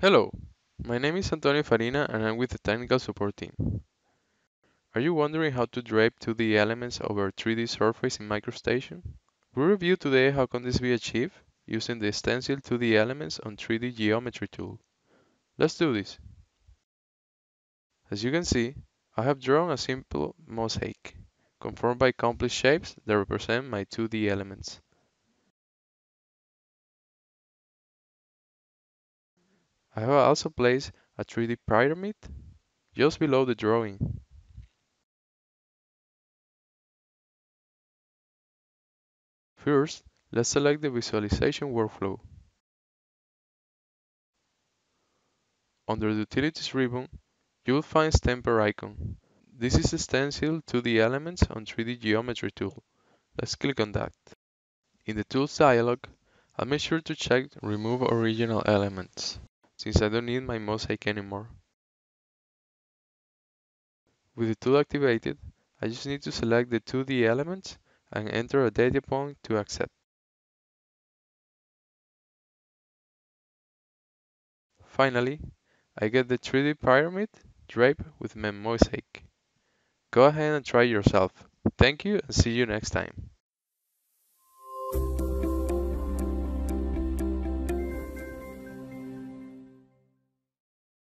Hello, my name is Antonio Farina and I'm with the technical support team. Are you wondering how to drape 2D elements over a 3D surface in MicroStation? We'll review today how can this be achieved using the Stencil 2D Elements on 3D Geometry tool. Let's do this. As you can see, I have drawn a simple mosaic, conformed by complex shapes that represent my 2D elements. I have also placed a 3D pyramid just below the drawing. First, let's select the visualization workflow. Under the Utilities ribbon, you will find Stencil icon. This is a stencil 2D elements on 3D Geometry tool. Let's click on that. In the Tools dialog, I'll make sure to check Remove Original Elements since I don't need my mosaic anymore. With the tool activated, I just need to select the 2D elements and enter a data point to accept. Finally, I get the 3D pyramid draped with my mosaic. Go ahead and try yourself. Thank you and see you next time.